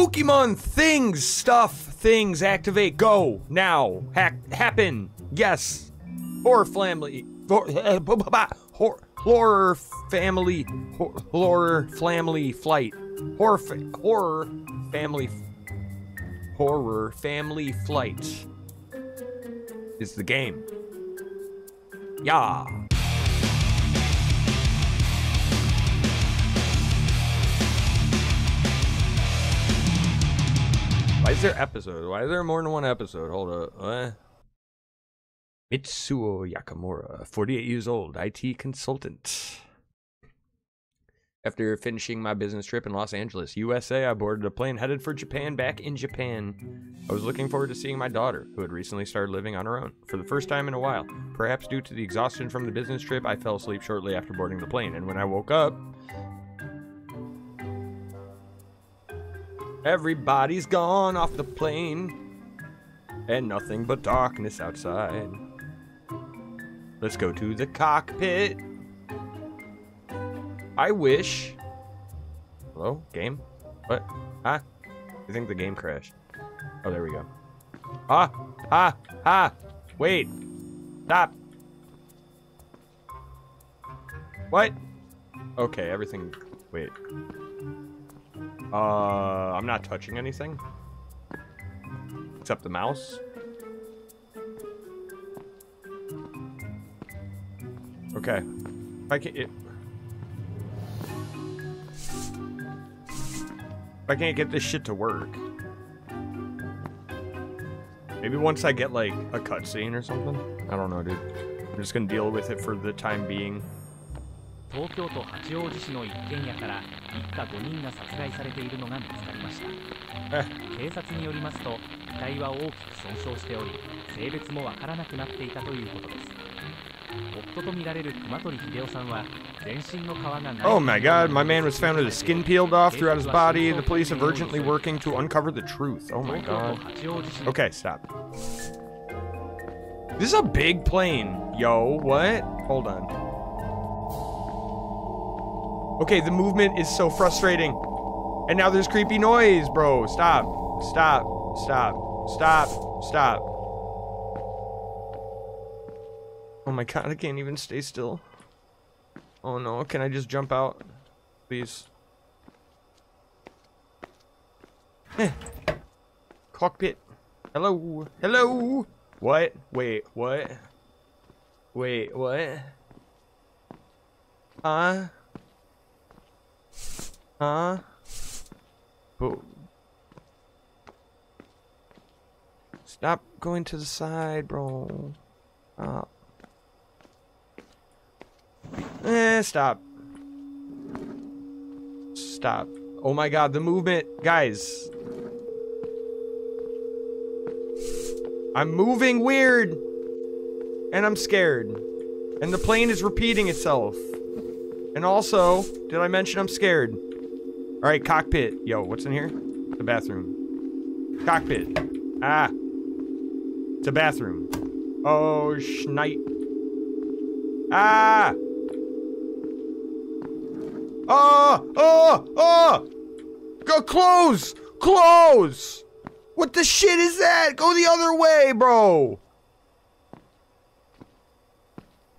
Pokemon things, stuff, things, activate, go, now, hack, happen, yes. Horror family, horror, eh, eh, horror family, horror family flight, horror, fa horror family, horror family flight is the game. Yeah. Why is there episode? Why is there more than one episode? Hold up. Mitsuo Yakamura, 48 years old, IT consultant. After finishing my business trip in Los Angeles, USA, I boarded a plane headed for Japan back in Japan. I was looking forward to seeing my daughter, who had recently started living on her own, for the first time in a while. Perhaps due to the exhaustion from the business trip, I fell asleep shortly after boarding the plane, and when I woke up, everybody's gone off the plane, and nothing but darkness outside. Let's go to the cockpit. I wish. Hello? Game? What? Ah? I think the game crashed. Oh, there we go. Ah! Ah! Ah! Wait! Stop! What? Okay, everything... Wait. Uh, I'm not touching anything. Except the mouse. Okay. If I can it, If I can't get this shit to work. Maybe once I get like a cutscene or something. I don't know, dude. I'm just gonna deal with it for the time being. 東京都八王子市の一軒家から一家5人が殺害されているのが見つかりました警察によりますと遺体は大きく損傷しており性別もわからなくなっていたということです Oh my god, my man was found with his skin peeled off throughout his body. The police are urgently working to uncover the truth. Oh my god. Okay, stop. This is a big plane. Yo, what? Hold on. Okay, the movement is so frustrating. And now there's creepy noise, bro. Stop. Stop. Stop. Stop. Stop. Oh my god, I can't even stay still. Oh no, can I just jump out? Please. Cockpit. Hello. Hello. What? Wait, what? Wait, what? Huh? Huh? Oh. Stop going to the side, bro. Stop. Eh, stop. Stop. Oh my god, the movement. Guys. I'm moving weird. And I'm scared. And the plane is repeating itself. And also, did I mention I'm scared? Alright, cockpit. Yo, what's in here? The bathroom. Cockpit. Ah. It's a bathroom. Oh, schnight. Ah! Ah! Ah! Ah! Go close! Close! What the shit is that? Go the other way, bro!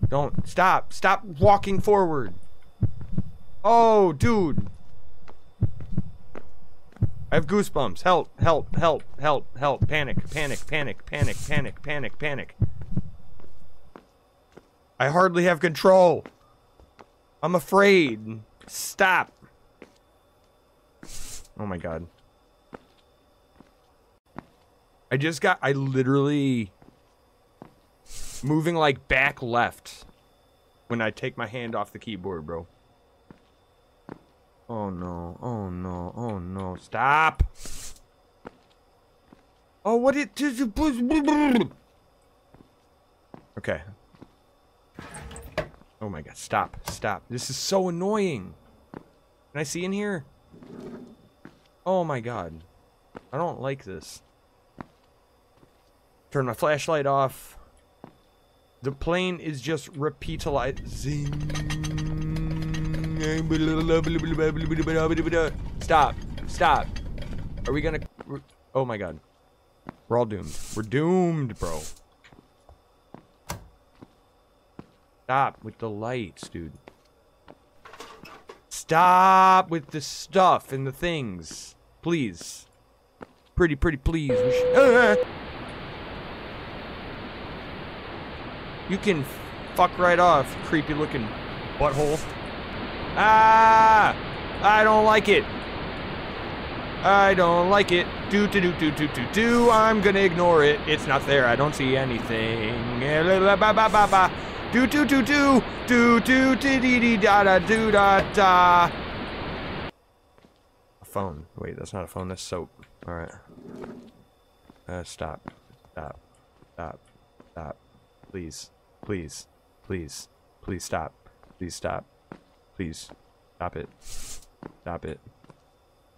Don't. Stop. Stop walking forward. Oh, dude. I have goosebumps. Help, help, help, help, help. Panic, panic, panic, panic, panic, panic, panic. I hardly have control. I'm afraid. Stop. Oh my god. I just got, I literally moving like back left when I take my hand off the keyboard, bro. Oh no, oh no, oh no, stop. Oh, what it, okay. Oh my god, stop, stop. This is so annoying. Can I see in here? Oh my god. I don't like this. Turn my flashlight off. The plane is just repeatalizing. Stop. Stop. Are we gonna... Oh my god. We're all doomed. We're doomed, bro. Stop with the lights, dude. Stop with the stuff and the things. Please. Pretty, pretty please. Should... Ah! You can fuck right off, creepy looking butthole. Ah! I don't like it. I don't like it. Do do do do do do do. I'm gonna ignore it. It's not there. I don't see anything. Eh, do do do do do do dee dee da da do da da. A phone. Wait, that's not a phone. That's soap. All right. Uh, stop. Stop. Stop. Stop. Please. Please. Please. Please stop. Please stop. Please. Stop it. Stop it.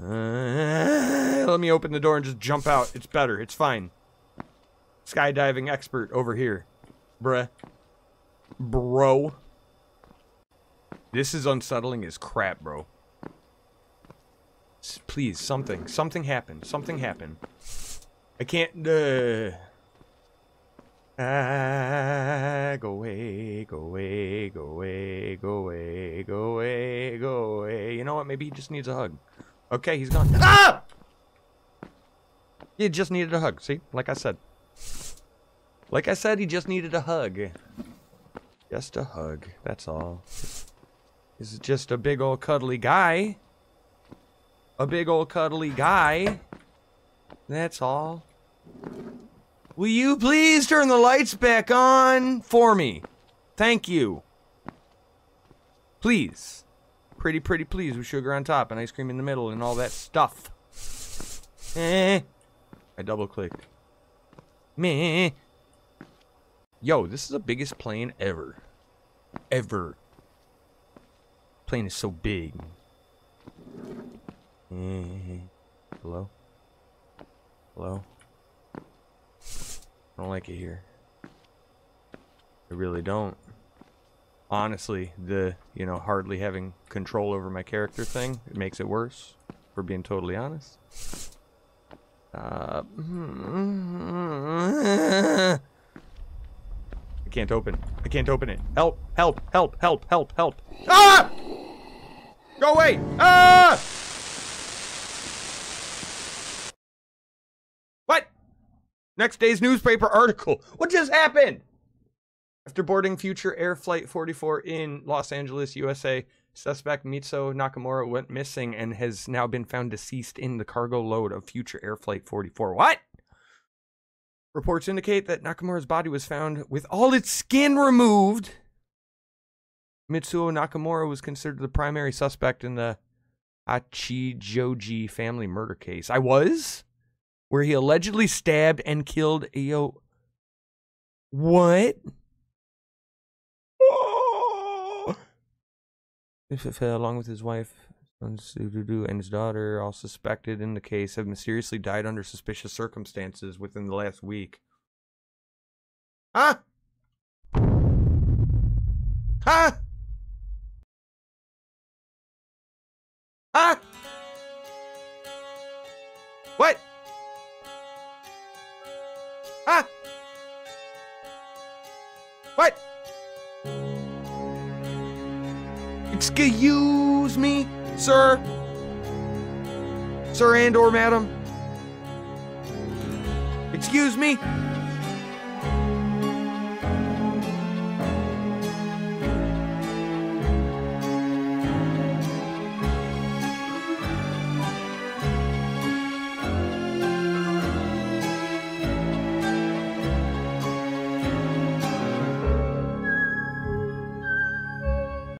Uh, let me open the door and just jump out. It's better. It's fine. Skydiving expert over here. Bruh. Bro. This is unsettling as crap, bro. Please, something. Something happened. Something happened. I can't. Uh... Ah, go away, go away, go away, go away, go away, go away. You know what? Maybe he just needs a hug. Okay, he's gone. Ah! He just needed a hug. See? Like I said. Like I said, he just needed a hug. Just a hug. That's all. He's just a big old cuddly guy. A big old cuddly guy. That's all. Will you please turn the lights back on for me? Thank you. Please. Pretty, pretty please with sugar on top and ice cream in the middle and all that stuff. Eh. I double clicked. Meh. Yo, this is the biggest plane ever. Ever. Plane is so big. Eh. Hello? Hello? I don't like it here. I really don't. Honestly, the, you know, hardly having control over my character thing, it makes it worse, for being totally honest. Uh, I can't open. I can't open it. Help, help, help, help, help, help. Ah! Go away! Ah! What? Next day's newspaper article. What just happened? After boarding future Air Flight 44 in Los Angeles, USA, suspect Mitsuo Nakamura went missing and has now been found deceased in the cargo load of future Air Flight 44. What? Reports indicate that Nakamura's body was found with all its skin removed. Mitsuo Nakamura was considered the primary suspect in the Achijoji family murder case. I was? Where he allegedly stabbed and killed Ayo. What? If along with his wife, and his daughter, all suspected in the case, have mysteriously died under suspicious circumstances within the last week. Huh? Huh? Huh? What? Huh? What? Excuse me, sir? Sir and or madam? Excuse me?